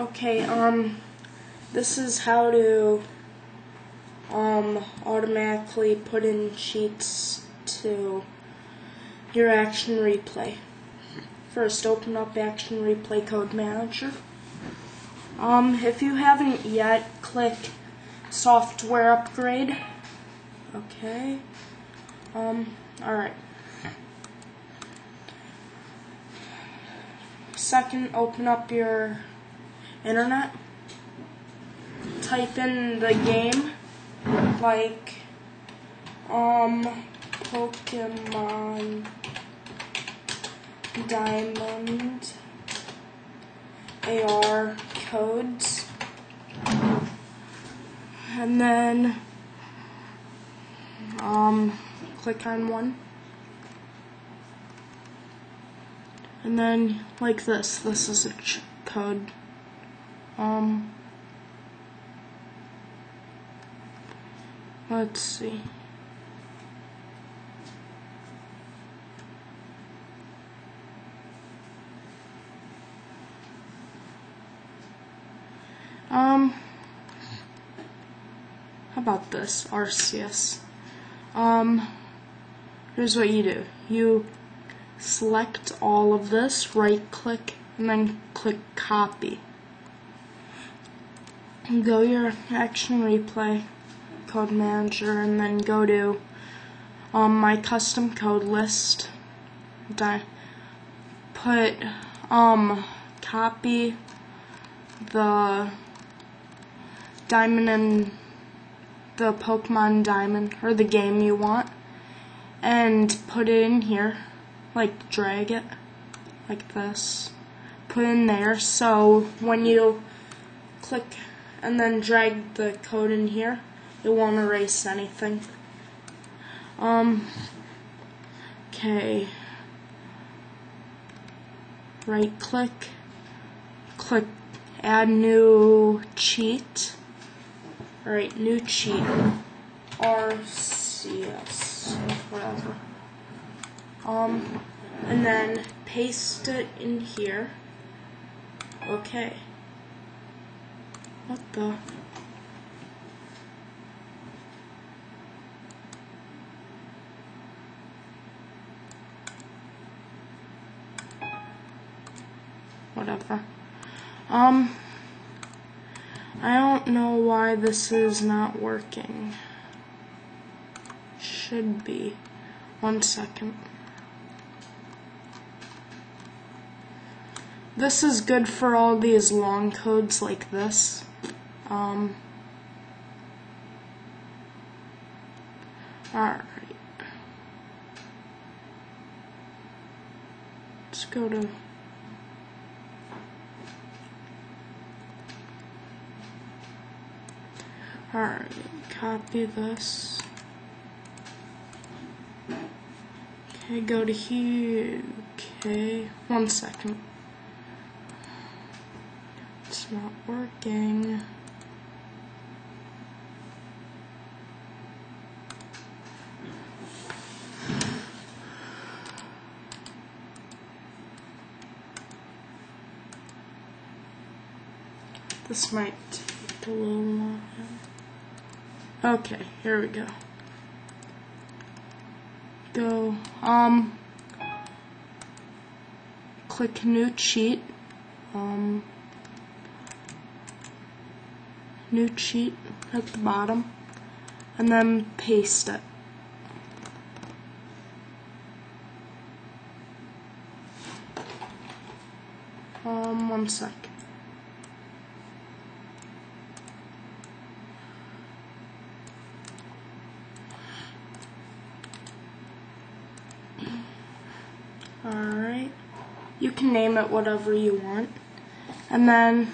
Okay, um, this is how to um, automatically put in cheats to your Action Replay. First, open up Action Replay Code Manager. Um, if you haven't yet, click Software Upgrade. Okay. Um, alright. Second, open up your internet. Type in the game, like, um, Pokemon Diamond AR codes. And then, um, click on one. And then, like this, this is a code. Um, let's see. Um, how about this? Arceus. Um, here's what you do. You select all of this, right click, and then click copy. Go your action replay code manager and then go to um, my custom code list. Put um copy the diamond and the Pokemon Diamond or the game you want and put it in here like drag it like this put in there so when you click and then drag the code in here. It won't erase anything. Um okay. Right click. Click add new cheat. Alright new cheat. Arceus whatever. Um, and then paste it in here. Okay. What the? Whatever. Um, I don't know why this is not working. Should be. One second. This is good for all these long codes like this. Um, Alright. Let's go to Alright, copy this. Okay, go to here. Okay, one second. It's not working. This might take a little longer. Okay, here we go. Go, um, click new cheat. Um, new cheat at the bottom and then paste it. Um, one sec. Alright. You can name it whatever you want. And then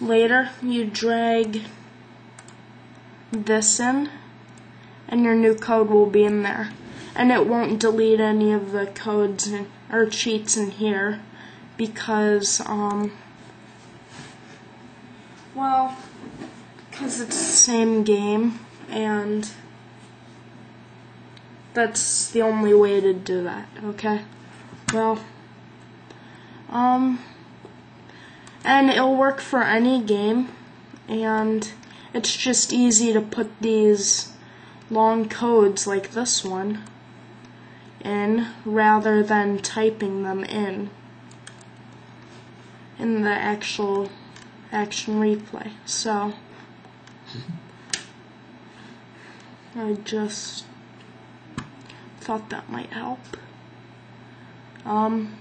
later you drag this in and your new code will be in there and it won't delete any of the codes in, or cheats in here because um well because it's the same game and that's the only way to do that okay? Well um and it'll work for any game and it's just easy to put these long codes like this one in rather than typing them in in the actual action replay. So I just thought that might help. Um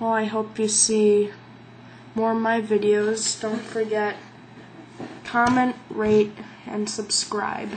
well I hope you see more of my videos. Don't forget comment rate and subscribe